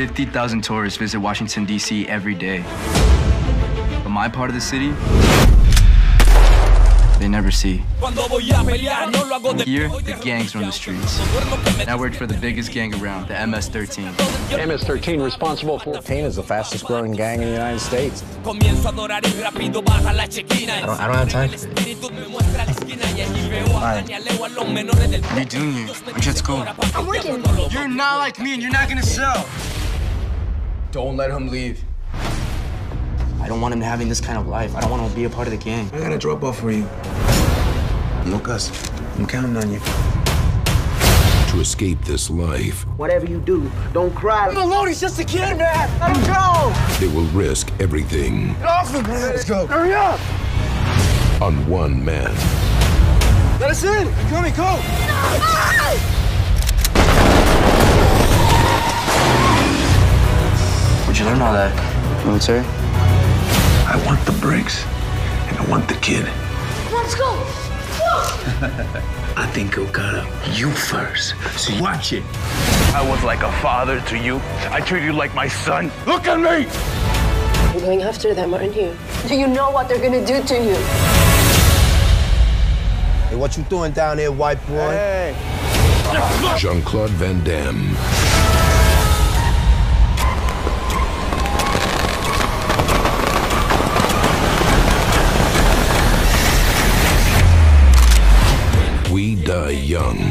50,000 tourists visit Washington, D.C. every day. But my part of the city, they never see. Here, the gangs run the streets. I worked for the biggest gang around, the MS-13. MS-13 responsible for... 13 is the fastest growing gang in the United States. I don't, I don't have time for it. What are you doing here? Aren't you at school? I'm working. You're not like me and you're not gonna sell. Don't let him leave. I don't want him having this kind of life. I don't want him to be a part of the gang. I got a drop off for you. Lucas, I'm counting on you. To escape this life, Whatever you do, don't cry. Leave him alone, he's just a kid, man. Let him go. they will risk everything Get off him, man. Let's go. Hurry up. on one man. Let us in. Come on, go. Where'd learn all that? Military? I want the bricks, and I want the kid. Let's go. I think he'll cut up you first. So you watch it. I was like a father to you. I treated you like my son. Look at me! You're going after them, aren't you? Do you know what they're gonna do to you? Hey, what you doing down there, white boy? Hey. Jean Claude Van Damme. We die young.